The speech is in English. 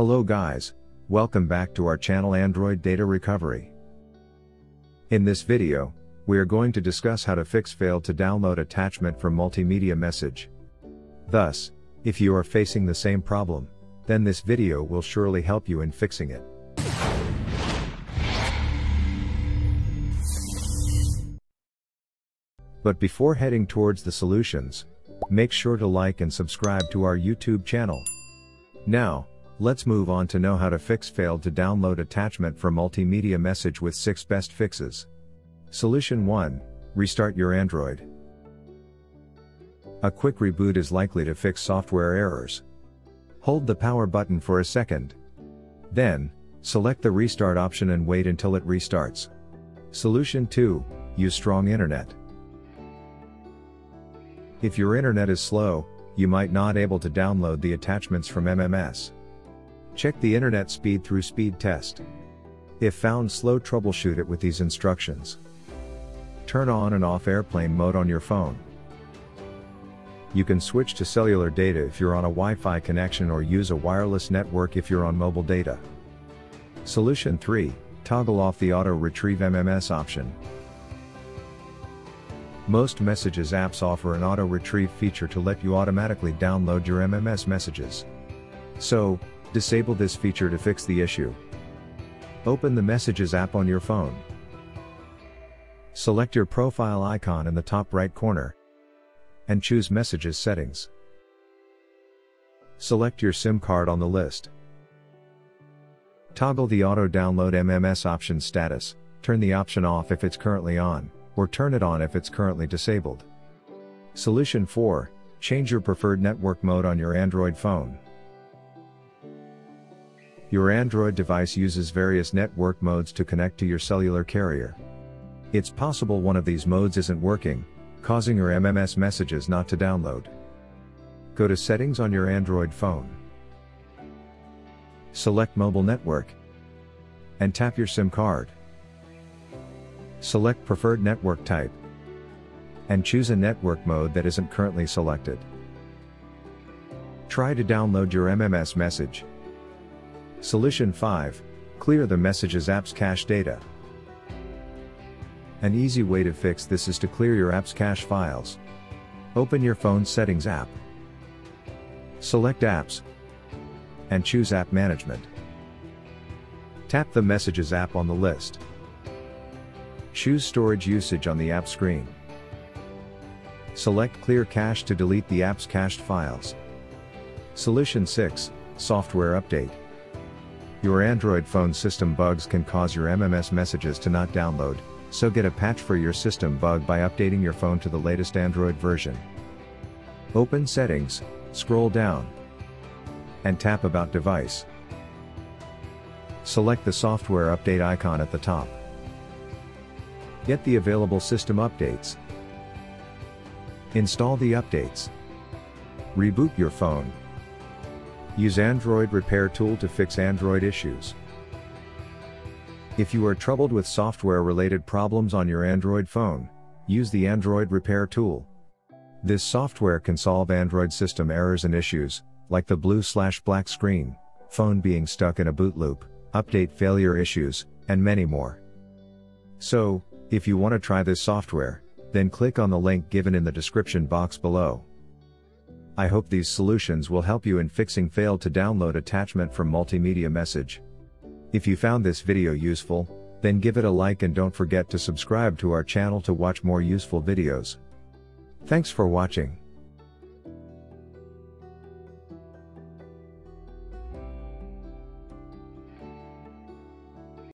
Hello guys, welcome back to our channel Android Data Recovery. In this video, we are going to discuss how to fix failed to download attachment from multimedia message. Thus, if you are facing the same problem, then this video will surely help you in fixing it. But before heading towards the solutions, make sure to like and subscribe to our YouTube channel. Now, let's move on to know how to fix failed to download attachment for multimedia message with 6 best fixes. Solution 1. Restart your Android. A quick reboot is likely to fix software errors. Hold the power button for a second. Then, select the restart option and wait until it restarts. Solution 2. Use strong internet. If your internet is slow, you might not able to download the attachments from MMS. Check the internet speed through speed test. If found slow troubleshoot it with these instructions. Turn on and off airplane mode on your phone. You can switch to cellular data if you're on a Wi-Fi connection or use a wireless network if you're on mobile data. Solution 3, toggle off the auto retrieve MMS option. Most messages apps offer an auto retrieve feature to let you automatically download your MMS messages. So, disable this feature to fix the issue. Open the Messages app on your phone. Select your profile icon in the top right corner and choose Messages settings. Select your SIM card on the list. Toggle the auto download MMS option status, turn the option off if it's currently on or turn it on if it's currently disabled. Solution 4 Change your preferred network mode on your Android phone. Your Android device uses various network modes to connect to your cellular carrier. It's possible one of these modes isn't working, causing your MMS messages not to download. Go to Settings on your Android phone. Select Mobile Network and tap your SIM card. Select preferred network type. And choose a network mode that isn't currently selected. Try to download your MMS message. Solution 5. Clear the Messages app's cache data. An easy way to fix this is to clear your app's cache files. Open your phone settings app. Select apps. And choose app management. Tap the Messages app on the list. Choose storage usage on the app screen. Select Clear Cache to delete the app's cached files. Solution 6 Software Update. Your Android phone system bugs can cause your MMS messages to not download, so get a patch for your system bug by updating your phone to the latest Android version. Open Settings, scroll down, and tap About Device. Select the software update icon at the top. Get the available system updates. Install the updates. Reboot your phone. Use Android Repair Tool to fix Android issues. If you are troubled with software related problems on your Android phone, use the Android Repair Tool. This software can solve Android system errors and issues, like the blue slash black screen, phone being stuck in a boot loop, update failure issues, and many more. So, if you want to try this software, then click on the link given in the description box below. I hope these solutions will help you in fixing failed to download attachment from multimedia message. If you found this video useful, then give it a like and don't forget to subscribe to our channel to watch more useful videos. Thanks for watching.